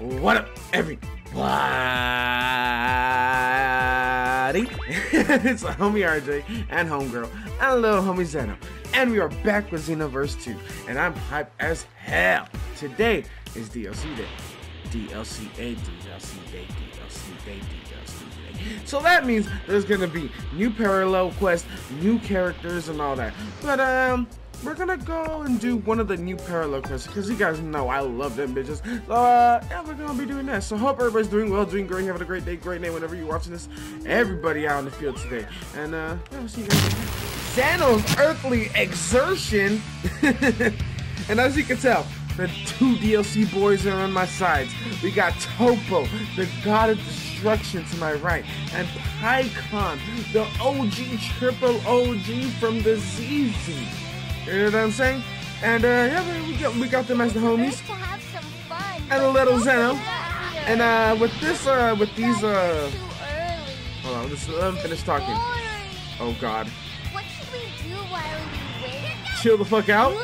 What up, everybody? it's homie RJ and homegirl and little homie Zeno. And we are back with Xenoverse 2. And I'm hyped as hell. Today is DLC Day. DLC Day, DLC Day, DLC Day, DLC Day. So that means there's gonna be new parallel quests, new characters, and all that. But, um, we're gonna go and do one of the new parallel quests because you guys know I love them bitches. So uh, yeah, we're gonna be doing that. So hope everybody's doing well, doing great, having a great day, great night whenever you're watching this. Everybody out in the field today, and uh, yeah, we'll see you guys. Zeno's earthly exertion, and as you can tell. The two DLC boys are on my sides. We got Toppo, the god of destruction to my right, and Pikkon, the OG triple OG from the ZZ. You know what I'm saying? And uh, yeah, we got, we got them as the homies. And a little Zeno. And uh, with this, uh, with these, uh, hold on, let's, let me finish talking. Oh God. What should we do while we wait? Chill the fuck out. Ooh, I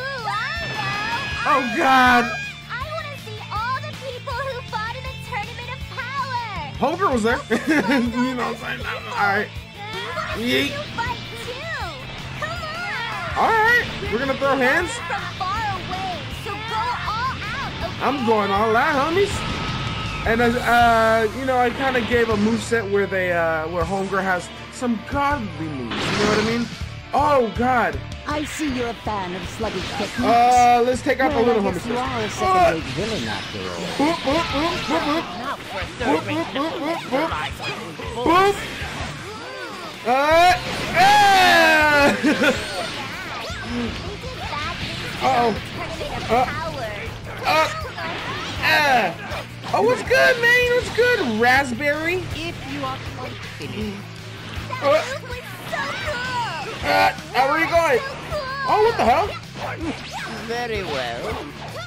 know. Oh God. I want to see all the people who fought in the tournament of power. Homegirl was there. you know what I'm saying? All right. We want to see Yeet. All right. We're gonna throw hands. From far away, so go all out. Okay? I'm going all out, homies. And uh, uh, you know, I kind of gave a move set where they, uh, where Homegirl has some godly moves. You know what I mean? Oh God. I see you're a fan of sluggish techniques. Uh, let's take out well, the little homie you are a second-rate villain after all. Boop, boop, boop, boop, boop. A Boop, boop, boop, boop, boop. Boop. Uh, ah! We did bad things Uh-oh. the Uh. power. Uh, ah. Oh, what's good, man? What's good? Raspberry? If you are confident. That Uh. was so cool. Ah, ah, where are you going? Oh, what the hell? Very well.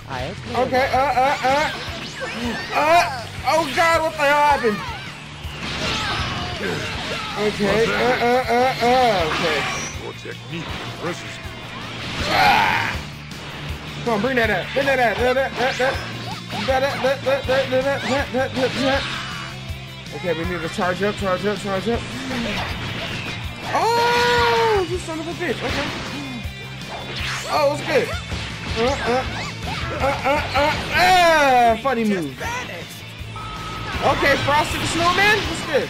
I'll clear Okay, uh, uh, uh. Uh, oh god, what the hell happened? Okay, uh, uh, uh, uh, okay. Your technique impresses me. Come on, bring that up. Bring that up. That, that, that, okay, we need to charge up, charge up, charge up. Oh, you son of a bitch. Okay. Oh, it's good. Uh, uh, uh, uh, uh, uh, funny move. Okay, Frosty the Snowman, what's good?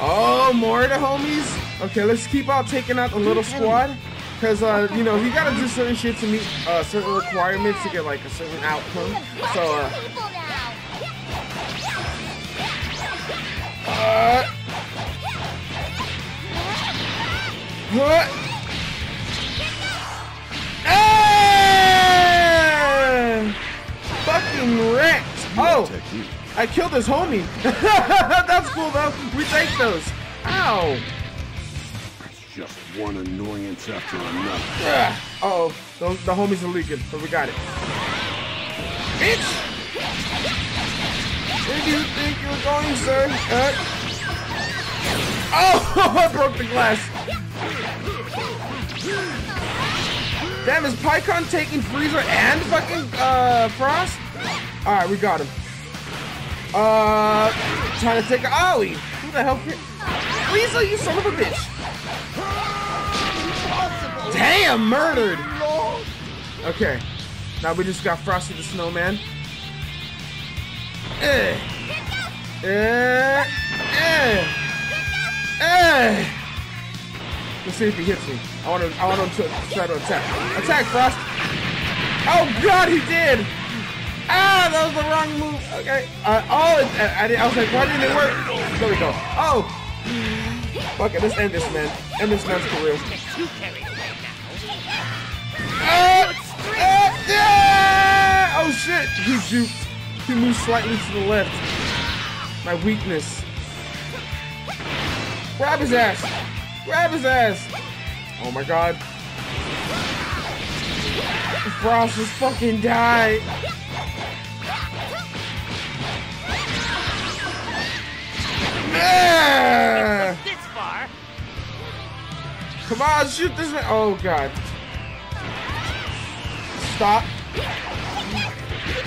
Oh, more of the homies. Okay, let's keep on taking out the little squad. Cause uh, you know, you gotta do certain shit to meet uh certain requirements to get like a certain outcome. So uh, uh what? Ah! Fucking wrecked. Oh, I killed his homie. That's cool though. We take those. Ow. Just one annoyance after another. Ah, Uh-oh, the, the homies are leaking, but we got it. Bitch! Where do you think you're going, sir? Uh, oh, I broke the glass. Damn, is Pikkon taking Frieza and fucking uh, Frost? Alright, we got him. Uh, trying to take Ollie. Who the hell? Frieza, you son of a bitch. Damn, murdered. Okay, now we just got Frosty the Snowman. Eh. Eh. Eh. Eh. Let's see if he hits me. I want to. I want him to try to attack. Attack, Frost. Oh God, he did. Ah, that was the wrong move. Okay. Uh, oh, I, I, I was like, why didn't it work? There we go. Oh. Fuck it, let's end this man. End this man's career. Too carried away now. Ah! Yeah! Oh shit! He juked. He moved slightly to the left. My weakness. Grab his ass! Grab his ass! Oh my god. Frost just fucking died. Ah! Far. Come on, shoot this man. Oh god. Stop.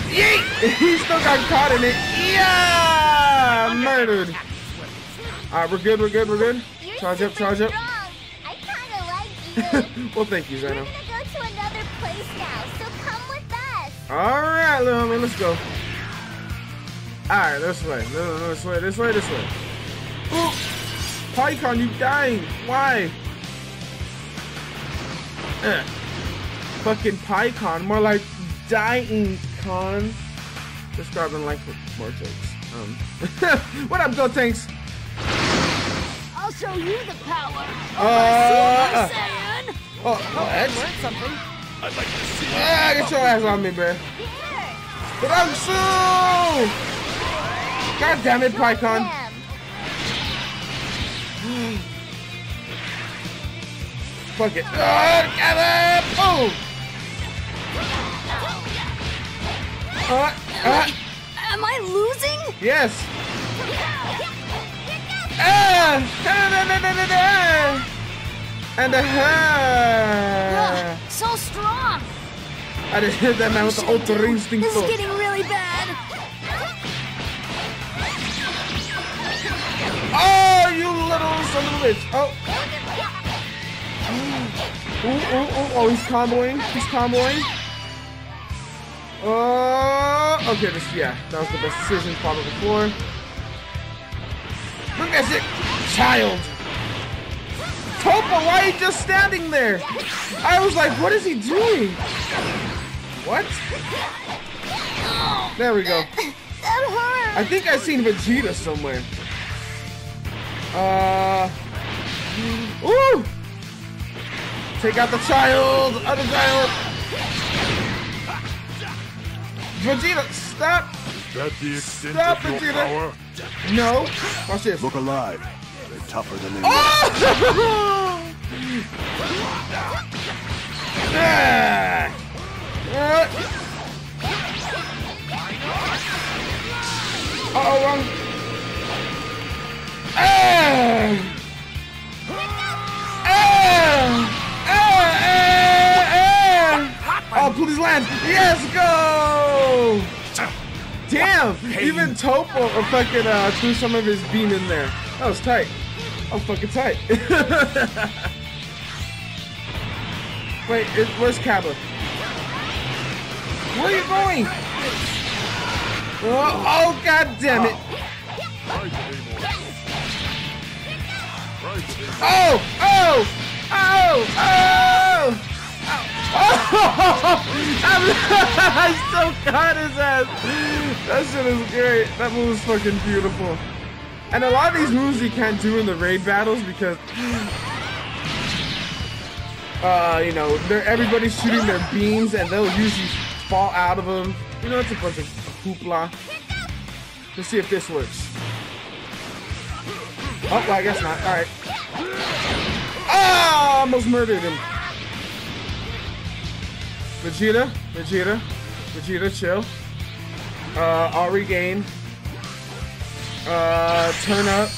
Yeet! He still got caught in it. Yeah! Murdered. Alright, we're good, we're good, we're good. Charge up, charge up. I kinda like you. well, thank you, We're Zeno. gonna go to another place now, so come with us. Alright, little man, let's go. Alright, this way. No, no, no, this way, this way, this way. Ooh! Pikkon, you dying. Why? Eh. Fucking Pikkon, more like dying con. Describing like Vortex. Um. what up, Gotenks? I'll show you the power. Uh, Saiyan! oh, what? Learn something. I'd like to see. Ah, get your ass on me, bro. Bronsu! God damn it, Pikkon. Fuck it. Oh, gather! Boom! Uh, uh, Am I losing? yes! Ah! Da. And a ha! So strong. I just hit that man with the Ultra Instinct. This is getting really bad. Oh, you little son of a bitch! Oh! Ooh, ooh, ooh, oh, he's comboing. He's comboing. Oh, okay, this, yeah, that was the best decision probably before. Look at that! Child! Toppo, why are you just standing there? I was like, what is he doing? What? There we go. I think I've seen Vegeta somewhere. Uh. Ooh! Take out the child! Other child! Vegeta, stop! That the extent Stop of it, your Vegeta. power? No! Watch this. Look alive. They're tougher than they look. Oh! Ah! Ah! Uh-oh, wrong. Oh, land. Yes, go! Damn! Even Toppo fucking uh, threw some of his beam in there. That was tight. I'm fucking tight. Wait, it, where's Kappa? Where are you going? Oh, oh god damn it! Oh! Oh! Oh! Oh! Oh! I still got his ass. That shit is great. That move is fucking beautiful. And a lot of these moves you can't do in the raid battles because, uh, you know, they're everybody's shooting their beams and they'll usually fall out of them. You know, it's a bunch of hoopla. Let's see if this works. Oh, well, I guess not. All right. Ah, almost murdered him. Vegeta, Vegeta, Vegeta, chill. Uh, I'll regain. Uh, turn up.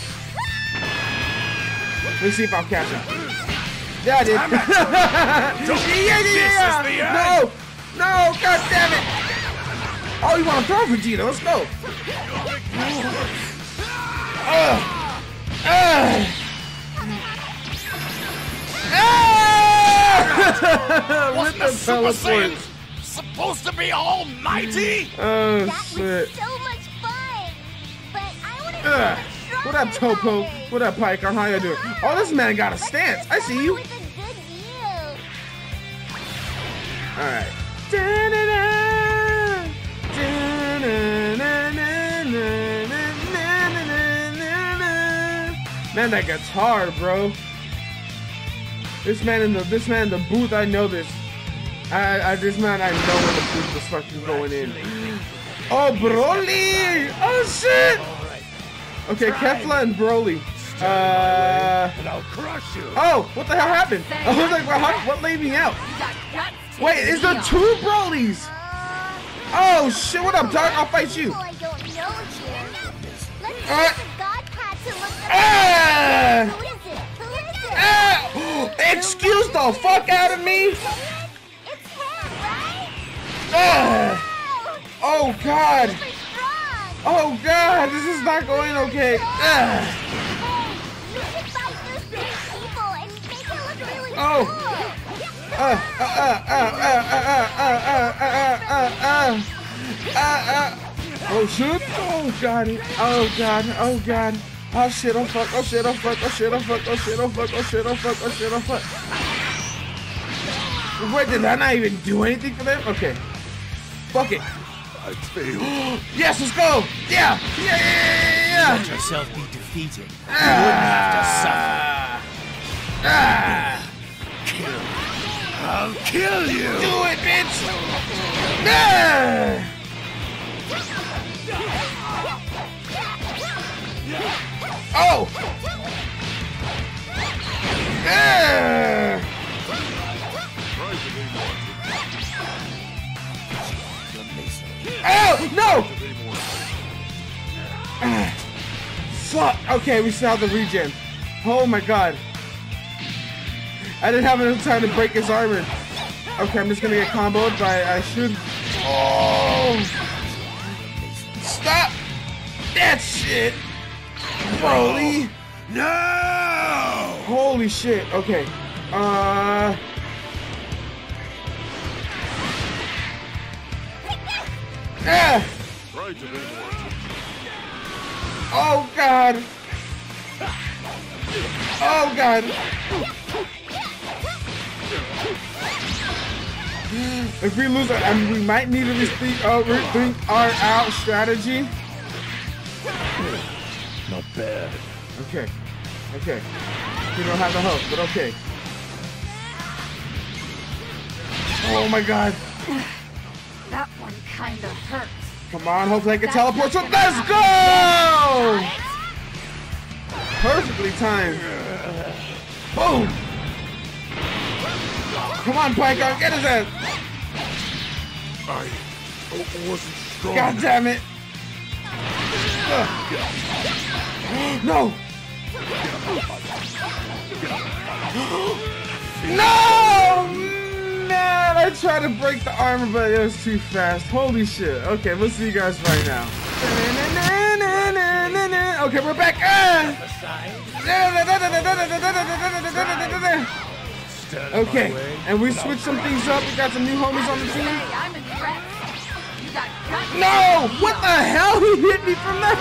Let's see if I'll catch him. Yeah, I did. yeah, yeah, yeah. No, no, god damn it. Oh, you want to throw Vegeta? Let's go. Ugh. Ugh. Ah! Wasn't the Super Saiyan supposed to be almighty? Oh, that shit. was so much fun. But I want to What up, Toppo? What up, Pike? How you doing? Oh, this man got a stance. I see you. All right. Man, that guitar, bro. This man in the this man in the booth, I know this. I, I this man, I know when the booth was fucking going in. Oh, Broly! Oh shit! Okay, Kefla and Broly. Uh. And I'll crush you. Oh, what the hell happened? I was like, well, how, what laid me out? Wait, is there two Brolys? Oh shit! What up, dog? I'll fight you. People I don't know here. Let's Uh. use God Pad to look Ah! Who is it? Who is it? Ah! Excuse the fuck out of me? Oh god! Oh god, this is not going okay. Ugh. Oh! Uh, uh, uh, oh shoot! Oh god! Oh god! Oh god! Oh shit! Oh fuck! Oh shit! Oh fuck! Oh shit! Oh fuck! Oh shit! Oh fuck! Oh shit! Oh fuck! Oh shit! Oh fuck! Wait, did I not even do anything for them? Okay. Fuck it. I failed. Yes, let's go. Yeah. Yeah. Yeah. Let yourself be defeated. Yeah. yeah. suffer. Ah. Ah. I'll kill you! Do it, bitch. Ah. Oh. Ah. Oh no! Fuck. Okay, we still have the regen. Oh my god. I didn't have enough time to break his armor. Okay, I'm just gonna get comboed by I should. Oh! Stop that shit, Broly! No! Holy shit. Okay. Uh. Ah! Try to be more. Oh god! Oh god! If we lose, I mean, we might need to rethink, uh, rethink our out strategy. Not bad. Okay, okay. We don't have the hook, but okay. Oh my god! That one kinda hurts. Come on, hopefully I can teleport. So let's go! Perfectly timed. Boom! Come on, Python, get his ass! I wasn't strong. God damn it! Ugh. No! No! Man, I tried to break the armor, but it was too fast. Holy shit. Okay, we'll see you guys right now. Okay, we're back. Ah! Okay, and we switched some things up. We got some new homies on the team. Hey, I'm impressed. You got guts. No! What the hell? He hit me from there.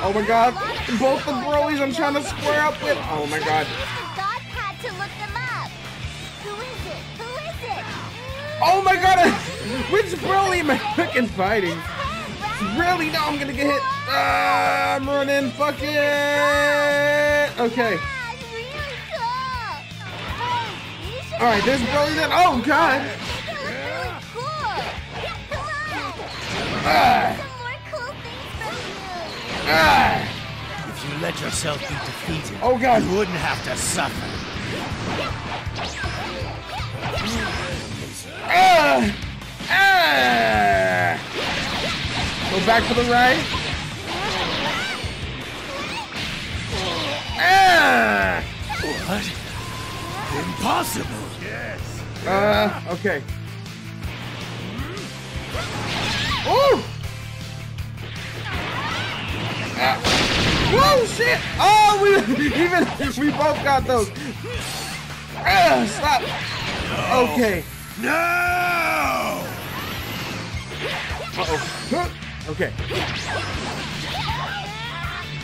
Oh my god. Both the broies I'm trying to square up with. Oh my god. Oh my god! Which Broly am I fucking fighting? Really? No, I'm gonna get hit. Ah, I'm running. Fuck it. Okay. Alright, there's Broly then. Oh god! Ah. If you let yourself be defeated, Oh god. you wouldn't have to suffer. Go back for the right. What? Impossible! Yes! Uh, okay. Ooh! Ah. Whoa, shit! Oh, we even we both got those. Ah, stop. Okay. No! Uh-oh. Huh. Okay.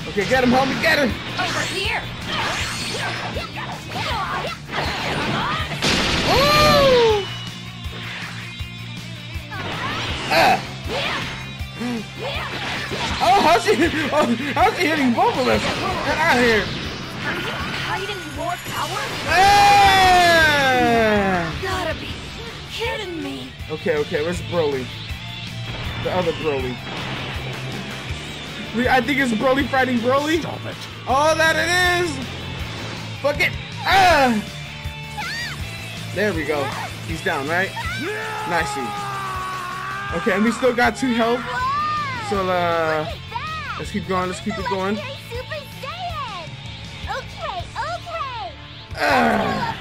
Okay, get him, homie, get him. Over here. Ooh! Ah. Oh, how's she? Oh, how's she hitting both of us? Get out of here! Are you Hiding more power? Ah! Gotta be kidding me. Okay, okay, where's Broly? The other Broly. We- I think it's Broly fighting Broly. Stop it. Oh, that it is! Fuck it! Ah! There we go. He's down, right? Nicely. Okay, and we still got two health. So, uh, Look at that! let's keep going. Let's keep it going. Legendary Super Saiyan! Okay, okay! Ah!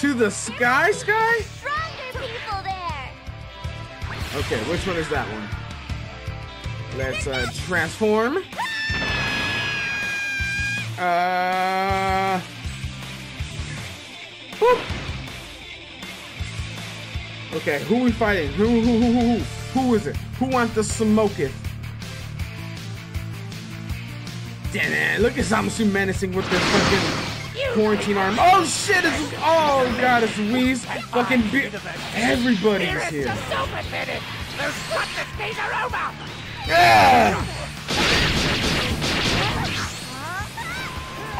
To the sky, sky? Stronger people there! Okay, which one is that one? Let's uh, transform. Uh. whoop. Okay, who we fighting? Who, who, who, who, who? Who is it? Who wants to smoke it? Damn it! Look at Zamasu menacing with this fucking quarantine arm. Oh shit! It's oh god! It's Whis. Fucking be- everybody's here. Yeah.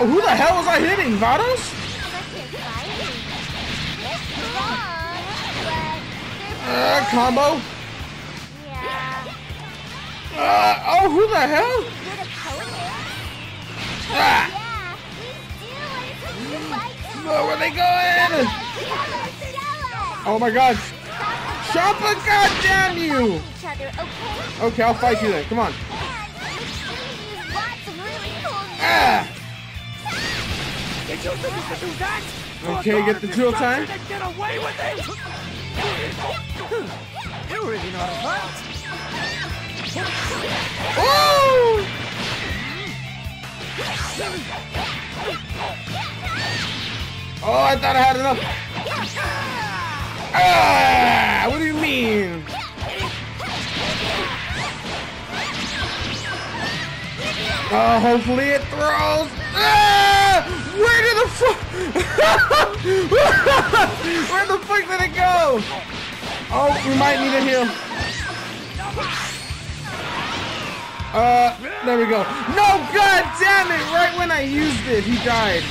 Oh, who the hell was I hitting? Vados? Uh, combo. Uh, oh, who the hell? Ah. Oh, where they going? Oh my god. Chopper, god damn you! Okay? Okay, I'll fight you then. Come on. And make sure you use lots of really cool Ah! Did you think you could do that? Okay, get the drill time. And get away with it? You really know how Oh! Oh, I thought I had enough. Ah! What do you mean? Oh, hopefully it throws. Ah! Where did the fuck? Where the fuck did it go? Oh, we might need a heal. Uh, there we go. No, god damn it! Right when I used it, he died.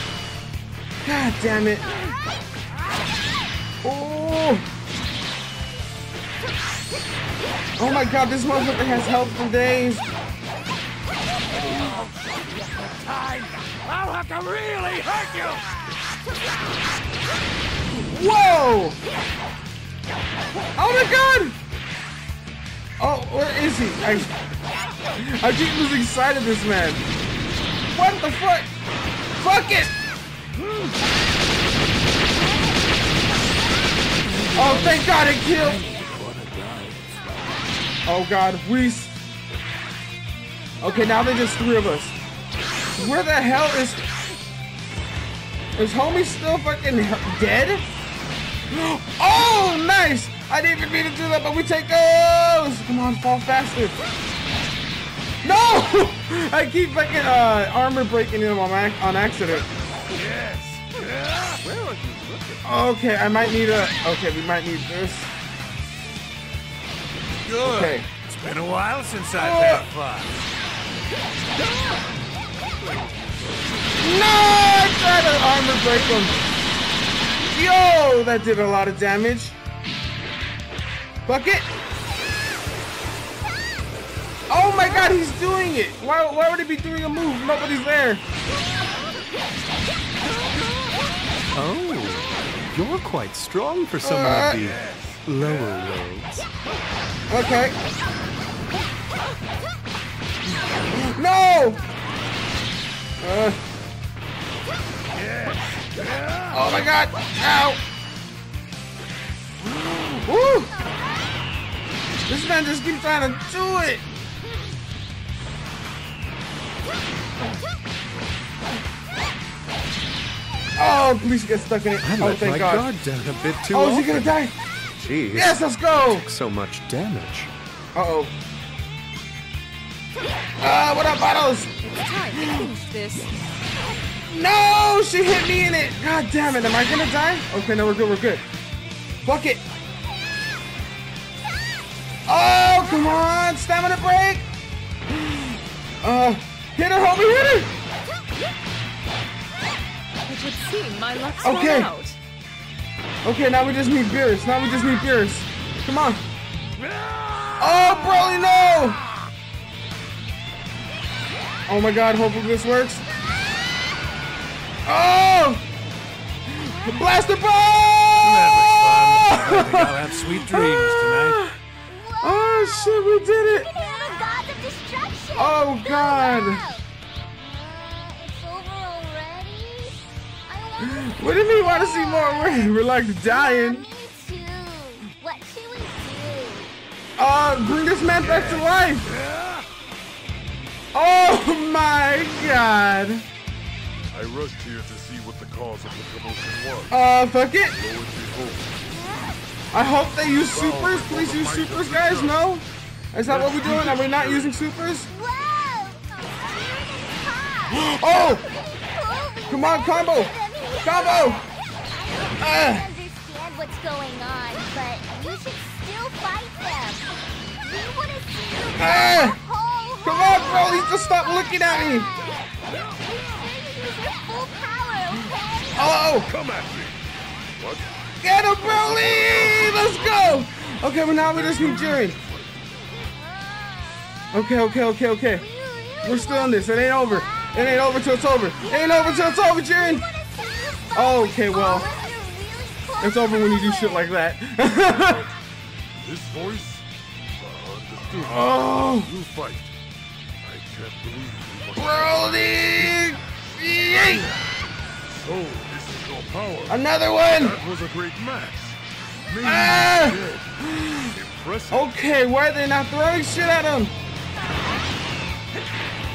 God damn it. Oh. Oh my god, this motherfucker has health for days. I'll have to really hurt you. Whoa! Oh my god! Oh, where is he? I, I keep losing sight of this man. What the fuck? Fuck it! Oh, thank God it killed. Oh God, Whis. Okay, now there's just three of us. Where the hell is? Is homie still fucking dead? Oh, nice! I didn't even mean to do that, but we take those! Come on, fall faster. No! I keep fucking uh, armor breaking him on, on accident. Yes. Where are you looking? Okay, I might need a. Okay, we might need this. Good. Okay. It's been a while since I've Oh. had fun. No! I tried to armor break him. Yo, that did a lot of damage. Bucket. Oh my god, he's doing it. Why, why would he be doing a move? Nobody's there. Oh, you're quite strong for someone Uh, of the lower roads. Okay. No! Uh. Oh my god! Ow! Woo! This man just keeps trying to do it! Oh, please get stuck in it. I oh, let thank my God. guard down a bit too Oh, is he gonna die? Jeez, Yes, let's go! so much damage. Uh-oh. Ah, what up, Vados? Time to finish this. No, she hit me in it. God damn it. Am I gonna die? Okay, no, we're good. We're good. Fuck it. Oh, come on. Stamina break. Uh, hit her, homie. Hit her. It would seem my luck's Okay. run out. Okay, now we just need Beerus. Now we just need Beerus. Come on. Oh, Broly, no. Oh my God. Hopefully this works. Oh. Blaster ball. I think I'll have sweet dreams tonight. Oh shit, we did it! Oh god! Uh, it's over already? Want to What do you mean want to see more? We're, we're like dying. Me too. What should we do? Uh, bring this man back to life. Oh my god. I rushed here to see what the cause of the commotion was. Uh, fuck it. Lo and behold, I hope they use supers. Please use supers, guys. No? Is that what we're doing? Are we not using supers? Whoa! Oh! Come on, combo! Combo! I Ah! understand what's going on, but you should still fight them. We want to see you Ah! go the whole Come on, bro! He just stopped looking at me! Make sure you use your full power, okay? Oh! come at me. What? Get him, Broly! Let's go! Okay, well now we just need Jiren. Okay, okay, okay, okay. We're still in this. It ain't over. It ain't over till it's over. It ain't over till it's over! Oh, okay, well, it's over when you do shit like that. This voice? Uh, understood. oh! You fight. I can't believe you! Yeet! So, this is your power. Another one! That was a great match. Ah! Impressive. Okay, why are they not throwing shit at him?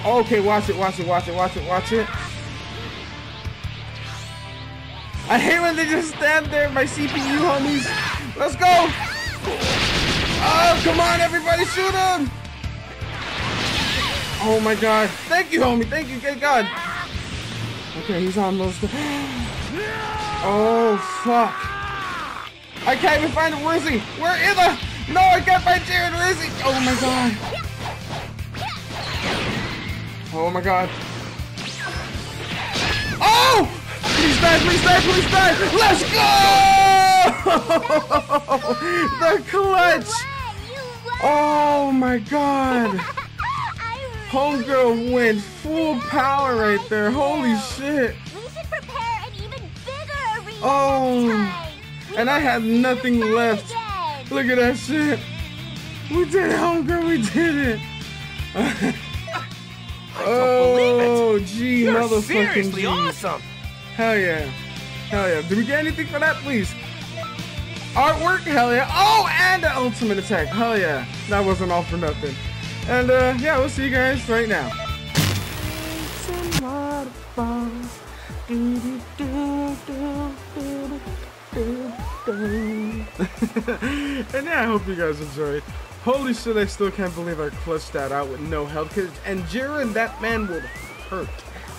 Okay, watch it, watch it, watch it, watch it, watch it. I hate when they just stand there, my CPU homies. Let's go! Oh, come on, everybody, shoot him! Oh my god. Thank you, homie. Thank you, good God. Okay, he's almost. Oh, fuck. I can't even find him. Where is he? Where is he? No, I can't find Jiren. Where is he? Oh my god. Oh my god. Oh! Please die, please die, please die! Let's go! the clutch! Oh my god. Homegirl went full power right there. Holy shit. We should prepare an even bigger arena Oh. next time. We And I had nothing left. Look at that shit. We did it, homegirl. We did it. oh, gee, You're motherfucking seriously awesome. Hell yeah. Hell yeah. Did we get anything for that, please? Artwork? Hell yeah. Oh, and the ultimate attack. Hell yeah. That wasn't all for nothing. And uh, yeah, we'll see you guys right now. and yeah, I hope you guys enjoyed. Holy shit, I still can't believe I clutched that out with no help. Cause, and Jiren, that man would hurt.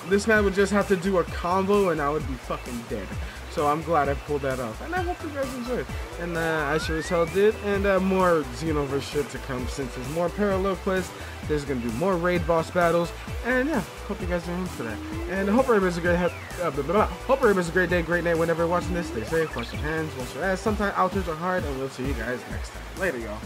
This man would just have to do a combo and I would be fucking dead. So I'm glad I pulled that off. And I hope you guys enjoyed. And uh, I sure as hell did. And uh, more Xenoverse shit to come since there's more parallel quests. There's gonna be more raid boss battles. And yeah, hope you guys are in for that. And hope everybody's a great uh, blah, blah, blah. Hope everybody's a great day, great night whenever you're watching this. Stay safe, wash your hands, wash your ass. Sometimes outros are hard, and we'll see you guys next time. Later, y'all.